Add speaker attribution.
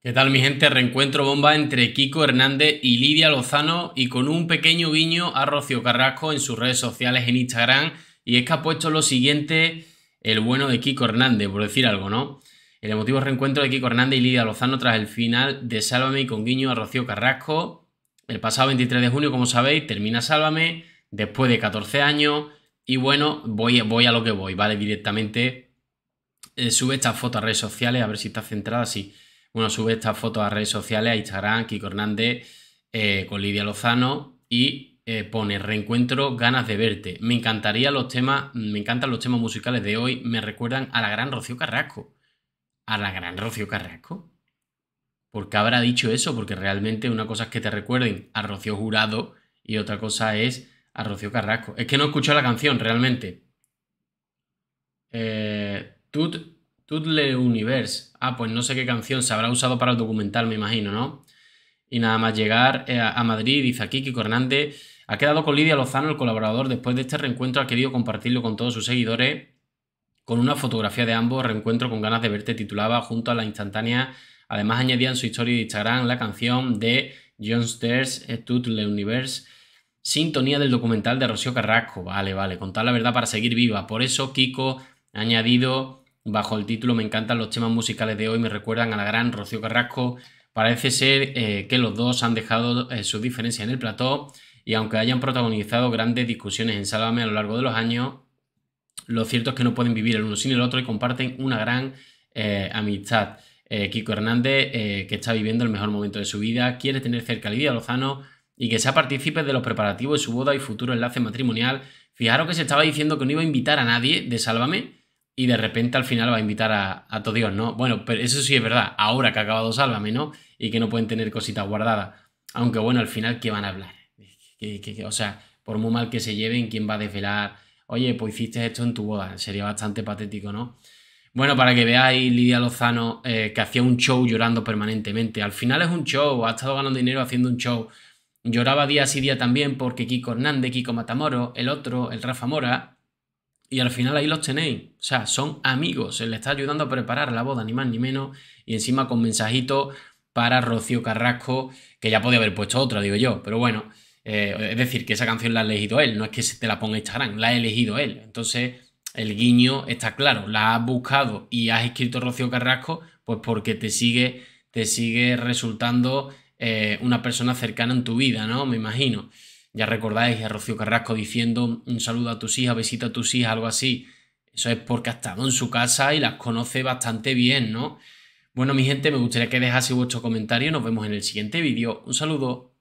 Speaker 1: ¿Qué tal mi gente? Reencuentro bomba entre Kiko Hernández y Lidia Lozano y con un pequeño guiño a Rocío Carrasco en sus redes sociales en Instagram y es que ha puesto lo siguiente el bueno de Kiko Hernández, por decir algo, ¿no? El emotivo reencuentro de Kiko Hernández y Lidia Lozano tras el final de Sálvame y con guiño a Rocío Carrasco. El pasado 23 de junio, como sabéis, termina Sálvame después de 14 años y bueno, voy, voy a lo que voy, ¿vale? Directamente eh, sube esta foto a redes sociales, a ver si está centrada, sí bueno, sube estas fotos a redes sociales, a Instagram, Kiko Hernández eh, con Lidia Lozano y eh, pone reencuentro, ganas de verte. Me encantaría los temas, me encantan los temas musicales de hoy, me recuerdan a la gran Rocío Carrasco. ¿A la gran Rocío Carrasco? ¿Por qué habrá dicho eso? Porque realmente una cosa es que te recuerden a Rocío Jurado y otra cosa es a Rocío Carrasco. Es que no escucho la canción realmente. Eh, Tutle Universe. Ah, pues no sé qué canción se habrá usado para el documental, me imagino, ¿no? Y nada más llegar eh, a Madrid, dice aquí Kiko Hernández. Ha quedado con Lidia Lozano, el colaborador. Después de este reencuentro ha querido compartirlo con todos sus seguidores con una fotografía de ambos. Reencuentro con ganas de verte titulaba junto a la instantánea. Además añadía en su historia de Instagram la canción de John Stairs, Tutle Universe. Sintonía del documental de Rocío Carrasco. Vale, vale, contar la verdad para seguir viva. Por eso Kiko ha añadido bajo el título Me encantan los temas musicales de hoy, me recuerdan a la gran Rocío Carrasco. Parece ser eh, que los dos han dejado eh, su diferencia en el plató y aunque hayan protagonizado grandes discusiones en Sálvame a lo largo de los años, lo cierto es que no pueden vivir el uno sin el otro y comparten una gran eh, amistad. Kiko Hernández, que está viviendo el mejor momento de su vida, quiere tener cerca a Lidia Lozano y que sea partícipe de los preparativos de su boda y futuro enlace matrimonial. Fijaros que se estaba diciendo que no iba a invitar a nadie de Sálvame, y de repente al final va a invitar a, a todo Dios, ¿no? Bueno, pero eso sí es verdad, ahora que ha acabado Sálvame, ¿no? Y que no pueden tener cositas guardadas. Aunque bueno, al final, ¿qué van a hablar? o sea, por muy mal que se lleven, ¿quién va a desvelar? Oye, pues hiciste esto en tu boda. Sería bastante patético, ¿no? Bueno, para que veáis, Lidia Lozano, eh, que hacía un show llorando permanentemente. Al final es un show, ha estado ganando dinero haciendo un show. Lloraba día sí día también porque Kiko Hernández, Kiko Matamoro, el otro, el Rafa Mora, y al final ahí los tenéis. O sea, son amigos. Él le está ayudando a preparar la boda, ni más ni menos. Y encima con mensajitos para Rocío Carrasco, que ya podía haber puesto otra, digo yo. Pero bueno, eh, es decir, que esa canción la ha elegido él. No es que se te la ponga Instagram, la ha elegido él. Entonces, el guiño está claro. La has buscado y has escrito Rocío Carrasco, pues porque te sigue, te sigue resultando eh, una persona cercana en tu vida, ¿no? Me imagino. Ya recordáis a Rocío Carrasco diciendo un saludo a tus hijas, besito a tus hijas, algo así. Eso es porque ha estado en su casa y las conoce bastante bien, ¿no? Bueno, mi gente, me gustaría que dejase vuestro comentario. Nos vemos en el siguiente vídeo. Un saludo.